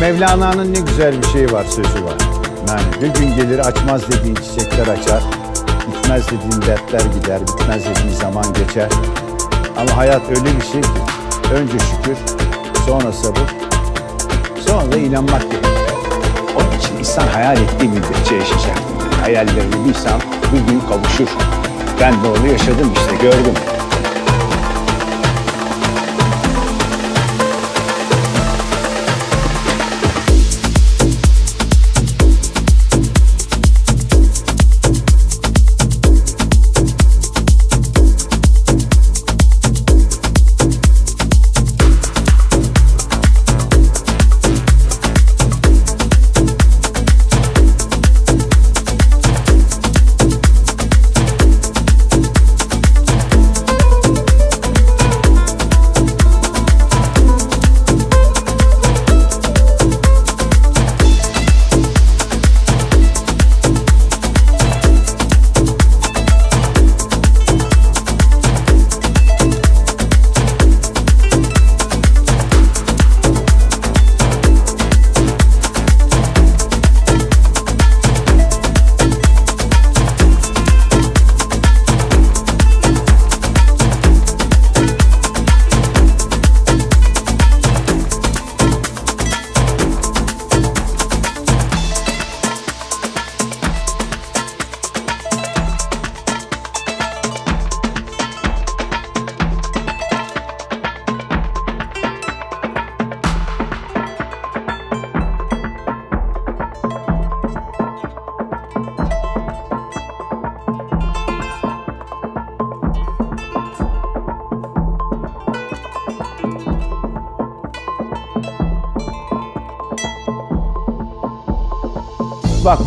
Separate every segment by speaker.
Speaker 1: Mevlana'nın ne güzel bir şeyi var, sözü var. Yani bir gün gelir açmaz dediğin çiçekler açar. Bitmez dediğin dertler gider, bitmez dediğin zaman geçer. Ama hayat öyle bir şey ki önce şükür, sonra sabır, sonra da inanmak gerekiyor. Onun için insan hayal ettiği müddetçe yaşayacaktır. Hayallerini bir insan bir gün kavuşur. Ben de onu yaşadım işte, gördüm.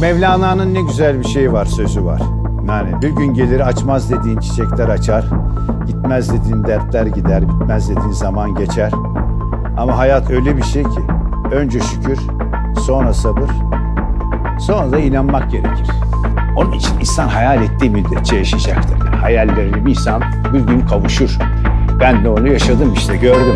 Speaker 1: Mevlana'nın ne güzel bir şeyi var, sözü var. Yani bir gün gelir açmaz dediğin çiçekler açar. Gitmez dediğin dertler gider, bitmez dediğin zaman geçer. Ama hayat öyle bir şey ki önce şükür, sonra sabır, sonra da inanmak gerekir. Onun için insan hayal ettiği müddetçe yaşayacaktır. Yani hayallerini bir insan bir gün kavuşur. Ben de onu yaşadım işte, gördüm.